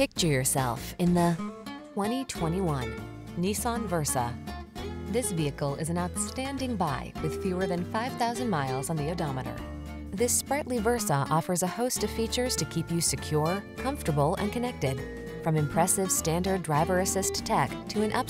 Picture yourself in the 2021 Nissan Versa. This vehicle is an outstanding buy with fewer than 5,000 miles on the odometer. This sprightly Versa offers a host of features to keep you secure, comfortable, and connected. From impressive standard driver assist tech to an up